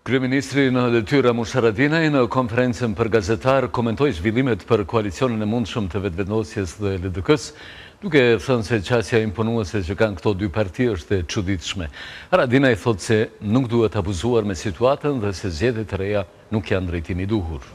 Kryeministri në detyrë Ramush Haradinaj në konferencën për gazetarë komentoi zhvillimet për koalicionin e mundshëm të Vetëvendosjes dhe LDK-së, duke thënë se qasja imponuese që kanë këto dy parti është e çuditshme. Haradinaj thotë se nuk duhet abuzuar me situatën dhe se zgjedhjet e reja nuk janë drejtimi i duhur.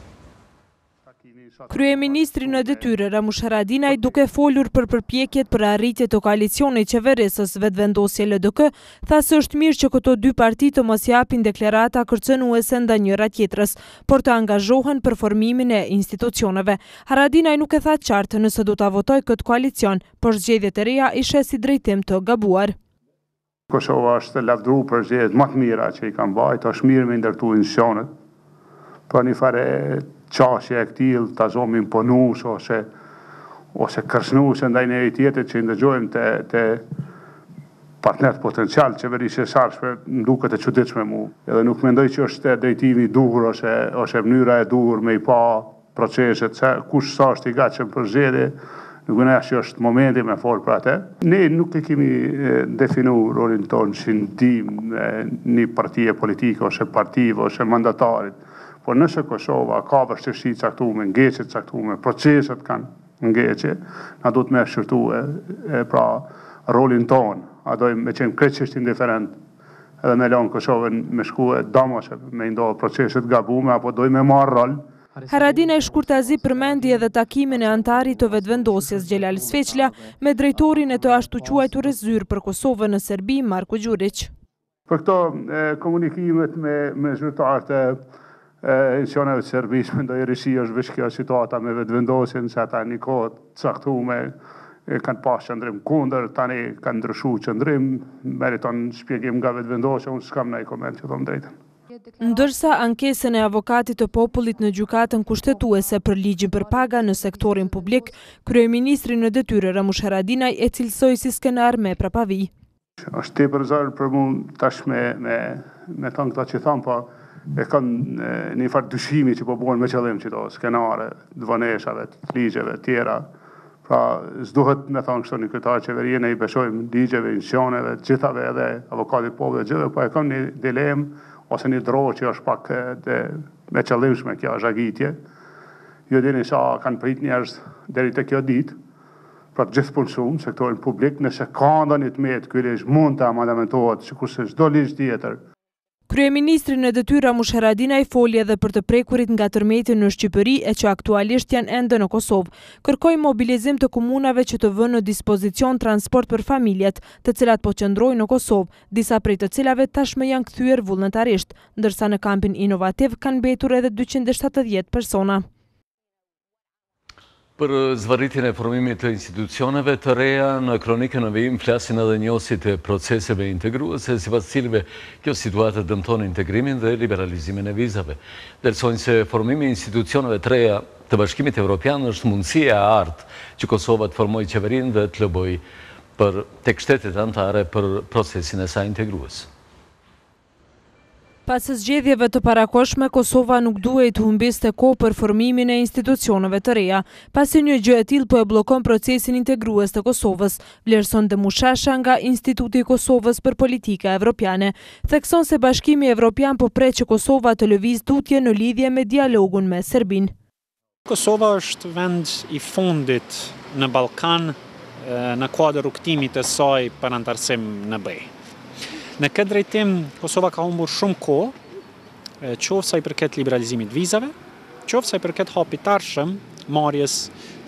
Kryeministri në detyrë, Ramush Haradinaj, duke folur për përpjekjet për arritje të koalicionit qeverisës Vetëvendosje LDK, tha se është mirë që këto dy parti të mos japin deklarata kërcënuese ndaj njëra-tjetrës, por të angazhohen për formimin e institucioneve. Haradinaj nuk e tha qartë nëse do ta votojë këtë koalicion, por zgjedhjet e reja i sheh si drejtim të gabuar. Kosova është lavdru për zgjedhjet ma të mira që i ka mbajt, është mirë me i ndërtu institucionet, pra një fare qasje e këtillë ta zomë imponuse ose ose kërcënuese ndaj njëri tjetrit që i ndëgjojmë te partnerët potencial të qeverisjes së ardhshme më duket e çuditshme mu, edhe nuk mendoj që është drejtimi i duhur ose ose mënyra e duhur me i pa Proceset se kush sa është i gatshëm për zgjedhje, nuk mendoj as që është momenti me fol për atë. Ne nuk e kemi definu rolin tonë si ndihmë një partie politike ose partive ose mandatarit. Por nëse Kosova ka vështirësi të caktume, ngecje të caktume, proceset kanë ngecje, na duhet me shqyrtue pra rolin tonë. A dojmë me qenë krejtësisht indiferent? edhe me lan kosovën me shkue, domethënë, me ndo procese të gabume apo dojmë me marr rol Haradinaj Shkurtazi përmendi edhe takimin e anëtarit të Vetëvendosjes Xhelal Sveçla me drejtorin e të ashtuquajturës Zyrë për Kosovën në Serbi, Marko Gjuriç. Për këto komunikimet me zyrtarët e institucioneve të Serbisë mendoj risi është veç kjo situata me Vetëvendosjen se ata një kohë të caktume e kanë pas qëndrim kundër tani kanë ndryshu qëndrim meriton shpjegim nga Vetëvendosja unë s'kam naj koment t'ju thom drejtën. Ndërsa, ankesën e Avokatit të Popullit në Gjykatën Kushtetuese për Ligjin për Paga në Sektorin Publik, kryeministri në detyrë Ramush Haradinaj e cilësoi si skenar me prapavijë. Është tepër zor për mu tash me me me thon këta që thon po e kam një farë dyshimi që po bëhen me qëllim me do skenare, të vonesave, të ligjeve, tjera. Pra, s'duhet me thonë kështu një kryetar qeverie, ne i besojmë ligjeve, institucioneve, gjithave edhe Avokatit të Popullit, gjithave, po e kam një dilemë, ose një dro që është pak dhe, e qëllimshme kjo zvarritje. Ju dini sa kanë prit njerëz deri te kjo ditë, për gjithë të punësumit në sektorin publik, nëse ka ndonjë të metë, ky ligj mund të amandamentohet sikurse çdo ligj tjetër. Kryeministri në detyrë Ramush Haradinaj foli edhe për të prekurit nga tërmeti në Shqipëri e që aktualisht janë ende në Kosovë. Kërkoi mobilizim të komunave që të vënë në dispozicion transport për familjet, të cilat po qëndrojnë në Kosovë, disa prej të cilave tashmë janë kthyer vullnetarisht, ndërsa në kampin inovativ kanë mbetur edhe dyqind e shtatëdhjetë persona. Për zvarritjen e formimit të institucioneve të reja, në kronikën në vijim flasin edhe njohësit e proceseve integruese, sipas të cilëve kjo situatë dëmton integrimin dhe liberalizimin e vizave. Vlerësojnë se formimi i institucioneve të reja të Bashkimit Evropian është mundësia e artë që Kosova të formojë qeverinë dhe të lobojë për tek shtetet anëtare për procesin e saj integrues. Pas zgjedhjeve të parakohshme, Kosova nuk duhej të humbiste kohë për formimin e institucioneve të reja, pasi një gjë e tillë po e bllokon procesin integrues të Kosovës, vlerëson Demush Shasha nga Instituti i Kosovës për Politika Evropiane. Thekson se Bashkimi Evropian po pret që Kosova të lëvizë tutje në lidhje me dialogun me Serbinë. Kosova është vend i fundit në Ballkan në kuadër rrugëtimit të saj për anëtarësim në BE. Në këtë drejtim, Kosova ka humbur shumë kohë, qoftë sa i përket liberalizimit vizave, qoftë sa i përket hapit t'ardhshëm marrjes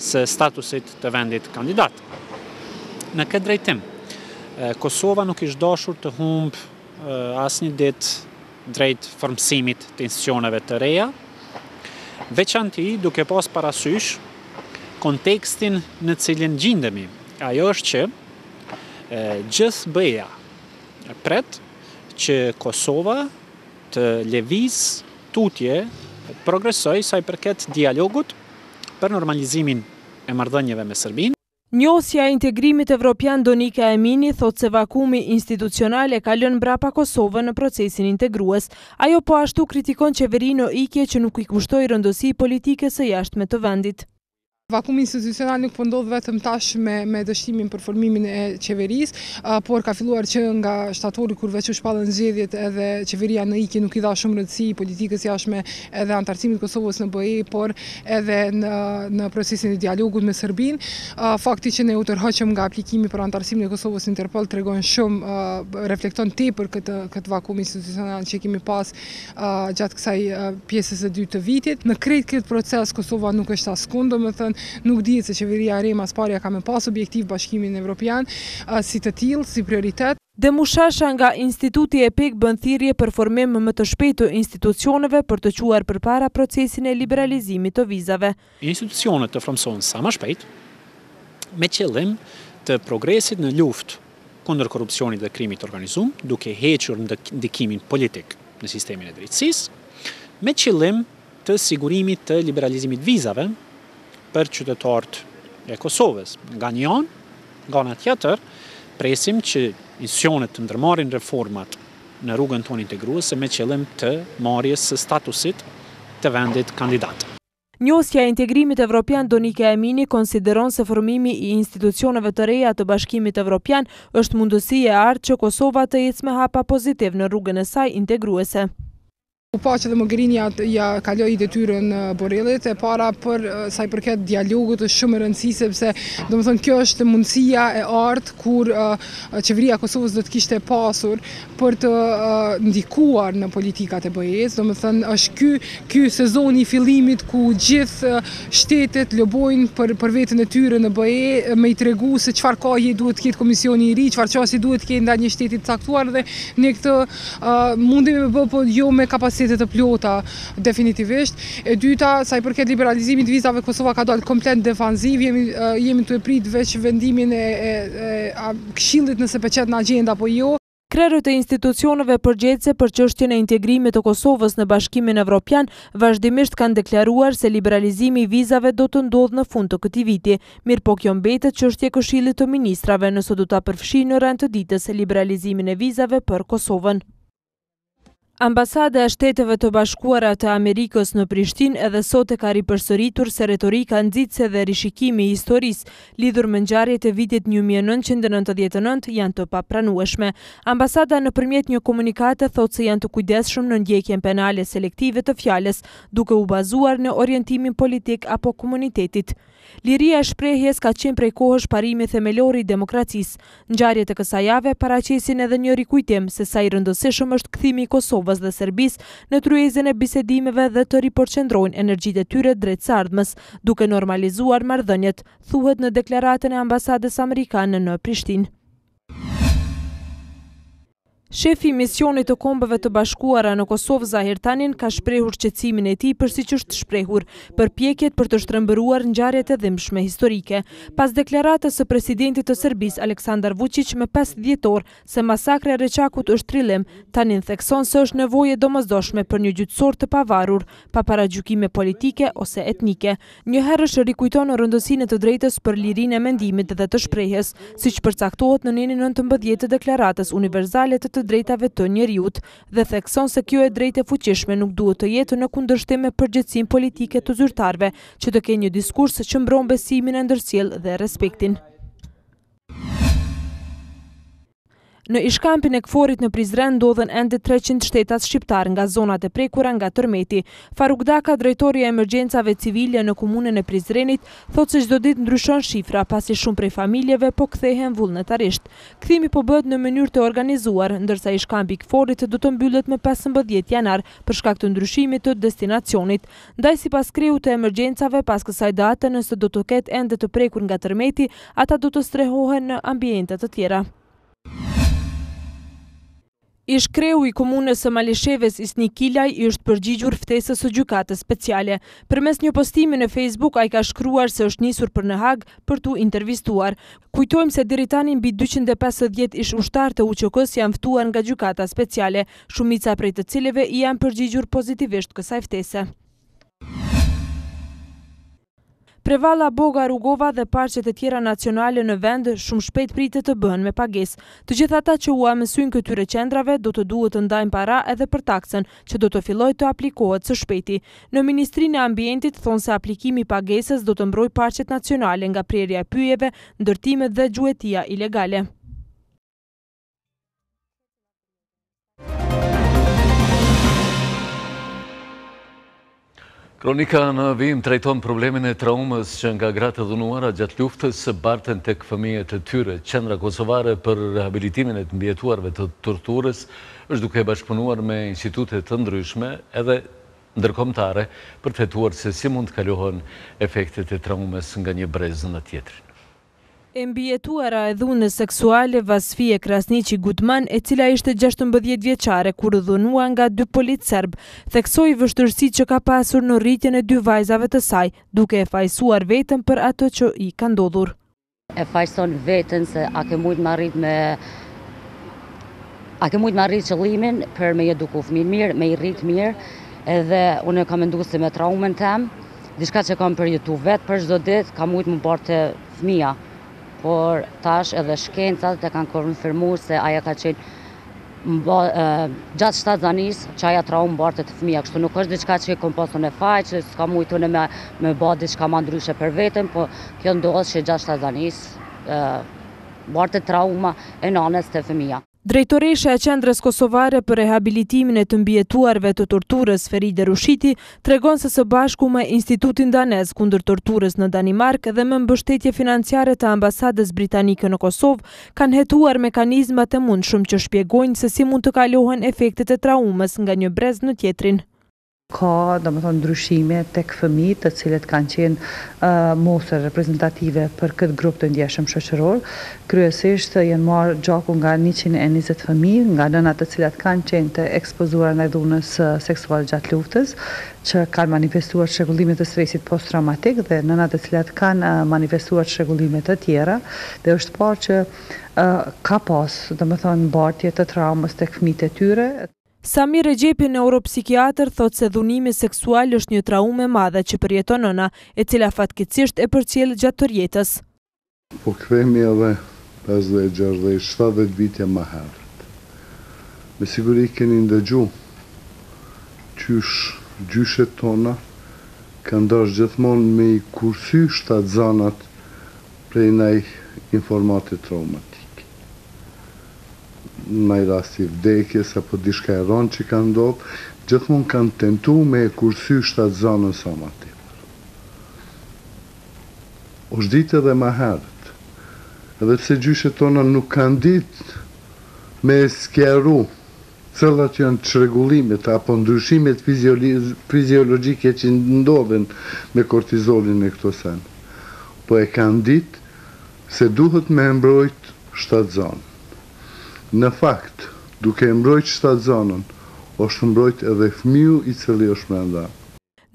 së statusit të vendit kandidat. Në këtë drejtim, Kosova nuk është dashur të humbë asnjë ditë drejt formësimit të institucioneve të reja, veçanti duke pas parasysh kontekstin në cilin gjindemi, ajo është që gjithë BE-ja pret që Kosova të lëvizë tutje, të progresojë sa i përket dialogut për normalizimin e marrëdhënieve me Serbinë. Njohësja e integrimit evropian Donika Emini thotë se vakumi institucional e ka lënë mbrapa Kosovën në procesin integrues. Ajo po ashtu kritikon qeverinë në ikje që nuk i kushtoi rëndësi politikës së jashtme të vendit. Vakumi institucional nuk po ndodh vetëm tash me dështimin për formimin e qeverisë, por ka filluar që nga shtatori kur veç u shpallën zgjedhjet edhe qeveria në ikje nuk i dha shumë rëndësi politikës jashtme edhe antarësimit Kosovës në BE, por edhe në procesin e dialogut me Serbinë. Fakti që ne u tërhoqëm nga aplikimi për anëtarësimin e Kosovës në Interpol tregon shumë, reflekton tepër këtë vakum institucional që kemi pas gjatë kësaj pjesës së dytë të vitit. Në krejt këtë proces Kosova nuk është askund, domethënë nuk dihet se qeveria e re ma s'pari a ka me pas objektiv Bashkimin Evropian si të tillë, si prioritet. Demush Shasha nga Instituti Epik bën thirrje për formim më të shpejtë të institucioneve për të çuar përpara procesin e liberalizimit të vizave. Institucionet të formësohen sa më shpejt, me qëllim të progresit në luftë kundër korrupsionit dhe krimit të organizum, duke hequr ndikimin politik në sistemin e drejtësisë, me qëllim, të sigurimit të liberalizimit vizave për qytetarët e Kosovës, nga një anë, nga ana tjetër, presim që institucionet të ndërmarrin reformat në rrugën tonë integruese me qëllim të marrjes së statusit të vendit kandidat. Njohësja e integrimit evropian Donike Emini konsideron se formimi i institucioneve të reja të Bashkimit Evropian është mundësi e artë që Kosova të ecë me hapa pozitiv në rrugën e saj integruese. U pa që edhe Mogherini ja kaloi detyrën Borrellit, e para për sa i përket dialogut është shumë e rëndësishme sepse domethënë kjo është mundësia e artë kur qeveria e Kosovës do të kishte pasur për të ndikuar në politikat e BE-së, domethënë është ky ky sezoni i fillimit ku gjithë shtetet lobojnë për për veten e tyre në BE, me i tregu se çfarë kahje duhet të ketë komisioni i ri, çfarë qasje duhet të ketë ndaj një shteti të caktuar dhe ne këtë Mundemi me bë, po jo me kapacitete të plota, definitivisht. E dyta, sa i përket liberalizimit të vizave, Kosova ka dalë komplet defanziv, jemi jemi tu e prit veç vendimin e Këshillit nëse pe qet në agjendë apo jo. Krerët e institucioneve përgjegjëse për çështjen e integrimit të Kosovës në Bashkimin Evropian vazhdimisht kanë deklaruar se liberalizimi i vizave do të ndodhë në fund të këtij viti. Mirëpo kjo mbetet çështje e Këshillit të Ministrave nëse do ta përfshijë në rend të ditës liberalizimin e vizave për Kosovën. Ambasada e Shteteve të Bashkuara të Amerikës në Prishtinë edhe sot e ka ripërsëritur se retorika nxitëse dhe rishikimi i historisë lidhur me ngjarjet e vitit një mijë e nëntëqind e nëntëdhjetë e nëntë janë të papranueshme. Ambasada nëpërmjet një komunikate thotë se janë të kujdesshëm në ndjekjen penale selektive të fjalës duke u bazuar në orientimin politik apo komunitetit Liria e shprehjes ka qenë prej kohësh parimi themelor i demokracisë. Ngjarjet e kësaj jave paraqesin edhe një rikujtim se sa i rëndësishëm është kthimi i Kosovës dhe Serbisë në tryezën e bisedimeve dhe të ripërqendrojnë energjitë e tyre drejt së ardhmes, duke normalizuar marrëdhëniet, thuhet në deklaratën e Ambasadës Amerikane në Prishtinë. Shefi i Misionit të Kombeve të Bashkuara në Kosovë, Zahir Tanin, ka shprehur shqetësimin e tij për siç është shprehur, përpjekjet për të shtrembëruar ngjarjet e dhimbshme historike, pas deklaratës së presidentit të Serbisë, Aleksandar Vuçiq, më pesë dhjetor, se masakra e Reçakut është trillim, Tanin thekson se është nevojë e domosdoshme për një gjyqësor të pavarur, pa paragjykime politike ose etnike. Njëherësh rikujton rëndësinë e të drejtës për lirinë e mendimit dhe të shprehjes, siç përcaktohet në nenin nëntëmbëdhjetë të Deklaratës Universale të të Drejtave të Njeriut dhe thekson se kjo e drejtë e fuqishme nuk duhet të jetë në kundërshtim me përgjegjësinë politike të zyrtarëve që të kenë një diskurs që mbron besimin e ndërsjellë dhe respektin Në ish-kampin e KFOR-it në Prizren ndodhen ende 300 shtetas shqiptarë nga zonat e prekura nga tërmeti. Faruk Daka, drejtori i emergjencave civile në komunën e Prizrenit, thotë se çdo ditë ndryshon shifra, pasi shumë prej familjeve po kthehen vullnetarisht. Kthimi po bëhet në mënyrë të organizuar, ndërsa ish-kampi i KFOR-it do të mbyllet më pesëmbëdhjetë janar për shkak të ndryshimit të destinacionit. Ndaj sipas kreut të emergjencave pas kësaj date nëse do të ketë ende të prekur nga tërmeti, ata do të strehohen në ambiente të tjera. Ish kreu i komunës së Malishevës Isni Kilaj i është përgjigjur ftesës së Gjykatës Speciale. Përmes një postimi në Facebook ai ka shkruar se është nisur për në Hagë për t'u intervistuar. Kujtojmë se deri tani mbi dyqind e pesëdhjetë ish ushtarë të UÇK-së janë ftuar nga Gjykata Speciale. shumica prej të cilëve i janë përgjigjur pozitivisht kësaj ftese. Prevalla, Boga, Rugova dhe parqet e tjera nacionale në vend shumë shpejt pritet të bëhen me pagesë. Të gjithë ata që ua mësyjnë këtyre qendrave do të duhet të ndajnë para edhe për taksën, që do të fillojë të aplikohet së shpejti. Në Ministrinë e Ambientit thonë se aplikimi i pagesës do të mbrojë parqet nacionale nga prerja e pyjeve, ndërtimet dhe gjuetia ilegale. Kronika në vijim trajton problemin e traumës që nga gratë e dhunuara gjatë luftës barten tek fëmijët e tyre. Qendra Kosovare për rehabilitimin e të mbijetuarve të torturës është duke bashkëpunuar me institute të ndryshme edhe ndërkombëtare për të hetuar se si mund të kalohen efektet e traumës nga një brez në tjetrin. E mbijetuara e dhunës seksuale Vasfije Krasniqi Goodman, e cila ishte gjashtëmbëdhjetë vjeçare kur u dhunua nga dy policë serbë, theksoi vështirësi që ka pasur në rritjen e dy vajzave të saj, duke e fajësuar veten për atë që i ka ndodhur. E fajëson veten se a ke mujtë me arrit me a ke mujtë me arrit qëllimin për me i eduku fëmijën mirë, me i rritë mirë, edhe unë kam mendu se me traumën tem, Diçka që kam përjetu vetë për çdo ditë kam mujt me bartë te fëmija. Por tash edhe shkenca e ka konfirmuar se ajo ka qenë mba, e, gjatë shtatzanisë që ajo traumë bartet te fëmija. Kështu nuk është diçka që e kom pasur në faj, që s'kam mujtë me, me ba diçka ma ndryshe për veten, po kjo ndodh që gjatë shtatzanisë, e, bartet trauma e nanës te fëmija. Drejtoreshja e Qendrës Kosovare për Rehabilitimin e të Mbijetuarve të Torturës, Feride Rushiti, tregon se së bashku me Institutin Danez kundër Torturës në Danimarkë dhe me mbështetje financiare të Ambasadës Britanike në Kosovë, kanë hetuar mekanizmat e mundshëm që shpjegojnë se si mund të kalohen efektet e traumës nga një brez në tjetrin. Ka, domethënë, ndryshime tek fëmijët të cilët kanë qenë mostër reprezentative për këtë grup të ndjeshëm shoqëror. Kryesisht janë marrë gjaku nga njëqind e njëzet fëmijë nga nëna të cilat kanë qenë të ekspozuara ndaj dhunës seksuale gjatë luftës, që kanë manifestuar çrregullime të stresit posttraumatik dhe nëna të cilat kanë manifestuar çrregullime të tjera dhe është parë që ka pas, domethënë, bartje të traumës tek fëmijët e tyre. Samir Rexhepi, neuropsikiatër, thotë se dhunimi seksual është një traumë e madhe që përjeton nëna, e cila fatkeqësisht e përcjell gjatë tërë jetës. Po kthehemi edhe pesëdhjetë, gjashtëdhjetë, shtatëdhjetë vite ma herët. Me siguri keni ndëgju qysh gjyshet tona kanë dashtë gjithmonë me i kursy shtatzanat prej naj informate traumatike. naj rasti vdekjes apo diçka e ronë që ka ndodh, gjithmonë kanë tentu me e kursy shtatzanën sa më tepër. Osht ditë edhe ma herët, edhe pse gjyshet tona nuk kanë ditë me e sqaru cilat janë çrregullimet apo ndryshimet fiziologjike që ndodhin me kortizolin e këto sene, po e kanë ditë Se duhet me e mbrojt shtatzonën. Në fakt, duke e mbrojt shtatzonën, osht mbrojt edhe fmiu i cili osht brenda.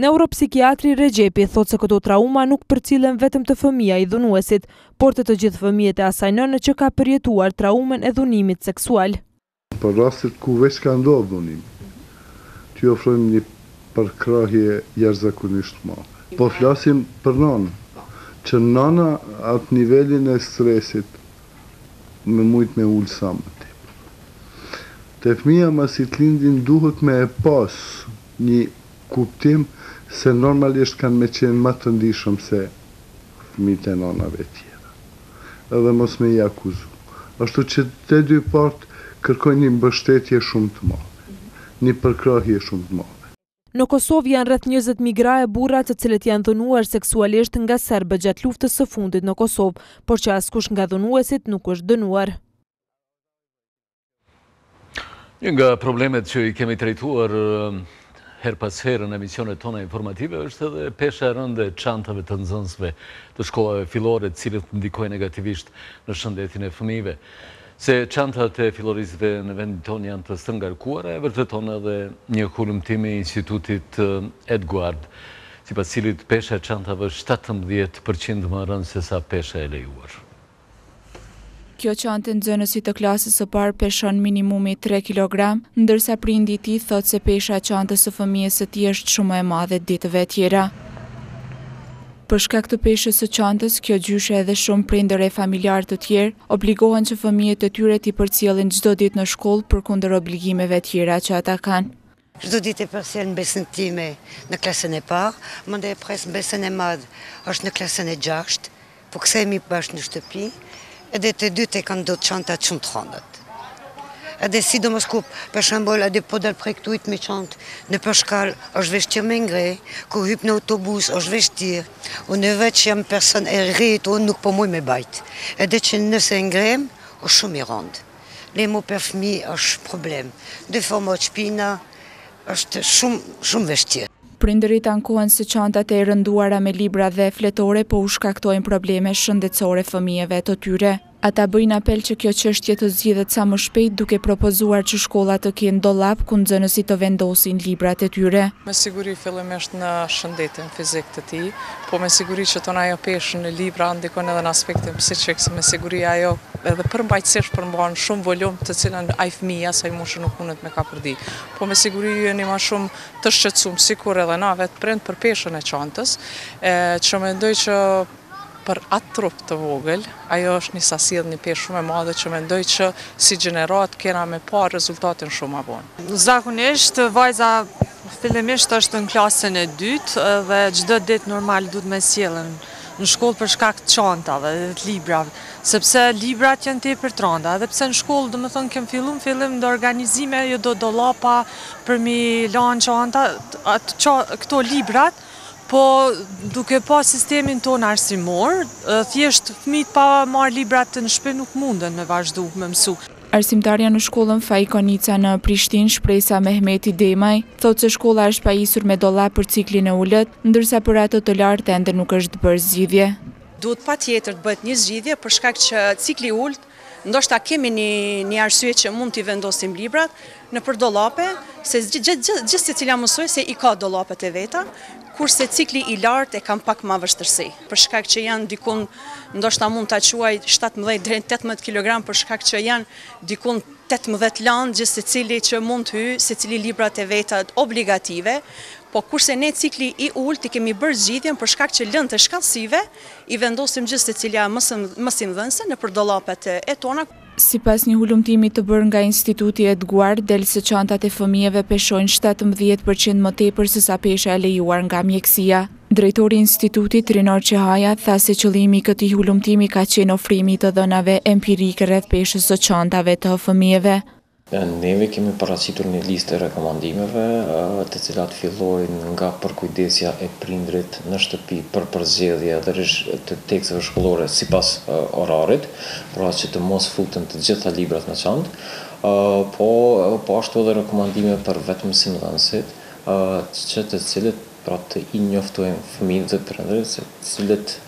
Neuropsikiatri Rexhepi thotë se këto trauma nuk përcillen vetëm te fëmija i dhunuesit, por te të gjithë fëmijët e asaj nënë që ka përjetuar traumën e dhunimit seksual. Për rastet ku veç ka ndodh dhunimi, t'ju ofrojmë një përkrahje jashtëzakonisht të madhe. Po flasim për nënën, që nana atë nivelin e stresit me mujt me ul sa më tepër. Te fëmija masi të lindin duhet me e pas një kuptim se normalisht kanë me qenë ma të ndishëm se fëmijët e nanave tjera. edhe mos me i akuzu. Ashtu që të dy palët kërkojnë një mbështetje shumë të madhe, një përkrahje shumë të madhe. Në Kosovë janë rreth njëzet mijë gra e burra të cilët janë dhunuar seksualisht nga serbët gjatë luftës së fundit në Kosovë, por që askush nga dhunuesit nuk është dënuar. Një nga problemet që i kemi trajtuar herë pas herë në emisionet tona informative është edhe pesha e rënde e çantave të nxënësve të shkollave fillore, të cilat ndikojnë negativisht në shëndetin e fëmijëve. Se çantat e filloristëve në vendin tonë janë të stërngarkuara, e vërteton edhe një hulumtim i Institutit Edguard, sipas cilit pesha e çantave është 17% më e rëndë se sa pesha e lejuar. Kjo çantë e nxënësit të klasës së parë peshon minimumi tre kilogram, ndërsa prindi i tij thotë se pesha e çantës së fëmijës së tij është shumë më e madhe ditëve tjera. Për shkak të peshës së çantës, kjo gjyshe edhe shumë prindër e familjarë të tjerë obligohen që fëmijët e tyre t'i përcjellin çdo ditë në shkollë përkundër obligimeve tjera që ata kanë. Çdo ditë e përcjell mbesën time në klasën e parë, mandej e pres mbesën e madhe është në klasën e gjashtë, po kthehem bashkë në shtëpi, edhe të dytë i kanë do çantat shumë të rënda. Edhe sidomos ku, për shembull, edhe po dal prej këtu me çantë nëpër shkallë, është vështirë me ngre, kur hyp në autobus është vështirë. Unë veç jam person e rritë, unë nuk po muj me bajt. Edhe që nëse e ngremë, është shumë i rëndë. Le më për fëmi është problem. Deformohet shpina është shumë shumë vështirë. Prindërit ankohen se çantat e rënduara me libra dhe fletore po u shkaktojnë probleme shëndetësore fëmijëve të tyre. Ata bëjnë apel që kjo çështje të zgjidhet sa më shpejt duke propozuar që shkollat të kenë dollapë ku nxënësit të vendosin librat e tyre. Me siguri fillimisht në shëndetin fizik të tij. Po me siguri që tanë ajo peshë në libra ndikon edhe në aspektin psiqik, se me siguri ajo edhe përmbajtësisht përmban shumë volum të cilën ai fëmijë i asaj moshe nuk mundet me e kapërdi. Po me siguri ju jeni ma shumë të shqetësum sikur edhe na vetë prind për peshën e çantës, e që mendoj që për atë trup të vogël ajo është një sasi edhe një peshë shumë e madhe që mendoj që si gjeneratë kena me pa rezultatin shumë ma vonë. Zakonisht vajza fillimisht është në klasën e dytë dhe çdo ditë normal duhet me sjellë në shkollë për shkak të çantave dhe të librave, sepse librat janë tepër të rënda, edhe pse në shkollë domethënë kem fillu në fillim do organizime jo do dollapa për mi la në çanta këto librat po duke pa sistemin tonë arsimor thjesht fëmijët pa marrë librat në shpi nuk munden me vazhdu me mësu. Arsimtarja në shkollën Faik Konica në Prishtinë, Shpresa Mehmeti Demaj, thotë se shkolla është pajisur me dollapë për ciklin e ulët, ndërsa për atë të lartë ende nuk është bërë zgjidhje. Duhet patjetër të bëhet një zgjidhje për shkak që cikli i ulët, ndoshta kemi një arsye që mund t'i vendosim librat nëpër dollape, se gjithsecila mësuese i ka dollapet e veta. Kurse cikli i lartë e kam pak ma vështërsi, për shkak që janë dikund, ndoshta mund ta quaj shtatëmbëdhjetë deri tetëmbëdhjetë kilogramë për shkak që janë dikund tetëmbëdhjetë landë gjithsecili që mund të hy secili librat e veta obligative, po kurse ne cikli i ultë i kemi bërë zgjidhjen për shkak që lëndët e shkathtësive i vendosim gjithsecilja mësimdhënëse nëpër dollapet e tona. Sipas një hulumtimi të bërë nga Instituti EdGuard, del se çantat e fëmijëve peshojnë shtatëmbëdhjetë për qind më tepër se sa pesha e lejuar nga mjekësia. Drejtori i Institutit, Rinor Qehaja, tha se qëllimi i këtij hulumtimi ka qenë ofrimi i të dhënave empirike rreth peshës së çantave të fëmijëve. Neve kemi paraqitur një listë e rekomandimeve, të cilat fillojnë nga përkujdesja e prindërit në shtëpi për përzgjedhje dhe reshje të teksteve shkollore sipas orarit, pra që të mos futen të gjitha librat në çantë, po po ashtu edhe rekomandime për vetë mësimdhënësit, që të cilët pra të i njoftojmë fëmijët dhe prindërit se cilët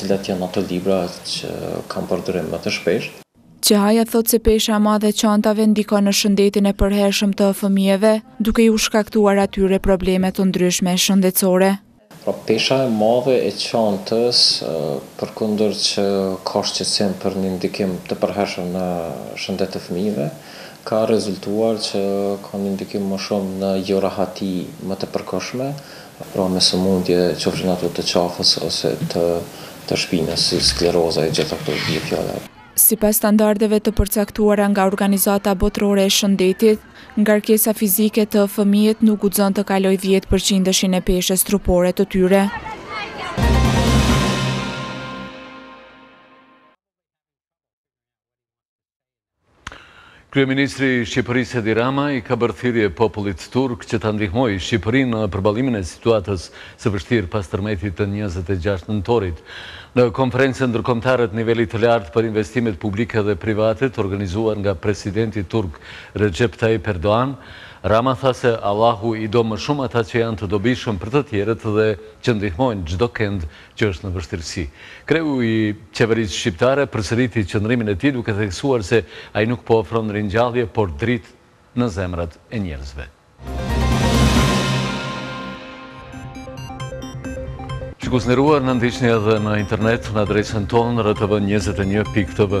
cilat janë ato libra që kanë përdorim më të shpeshtë. Qehaja thotë se pesha e madhe e çantave ndikon në shëndetin e përhershëm të fëmijëve, duke iu shkaktuar atyre probleme të ndryshme shëndetësore. Pra, pesha e madhe e çantës, përkundër që ka shqetësim për një ndikim të përhershëm në shëndet të fëmijëve, ka rezultuar që ka një ndikim më shumë në jorahati më të përkohshme, pra me sëmundje qofshin ato të qafës ose të të shpinës si skleroza e gjitha këto bie fjala. Sipas standardeve të përcaktuara nga Organizata Botërore e Shëndetit, ngarkesa fizike te fëmijët nuk guxon të kalojë dhjetë përqindshin e peshës trupore të tyre. Kryeministri i Shqipërisë Edi Rama i ka bërë thirrje popullit turk që ta ndihmojë Shqipërinë në përballimin e situatës së vështirë pas tërmetit të njëzet e gjashtë nëntorit. Në konferencën ndërkombëtare të nivelit të lartë për investimet publike dhe private të organizuar nga presidenti turk Rexhep Tajip Erdogan, Rama tha se Allahu i do më shumë ata që janë të dobishëm për të tjerët dhe që ndihmojnë çdokënd që është në vështirësi. Kreu i qeverisë shqiptare përsëriti qëndrimin e tij duke theksuar se ai nuk po ofron ringjallje por dritë në zemrat e njerëzve. Shikues të nderuar, na ndiqni edhe në internet në adresën tonë rtv njëzet e një pikë tv.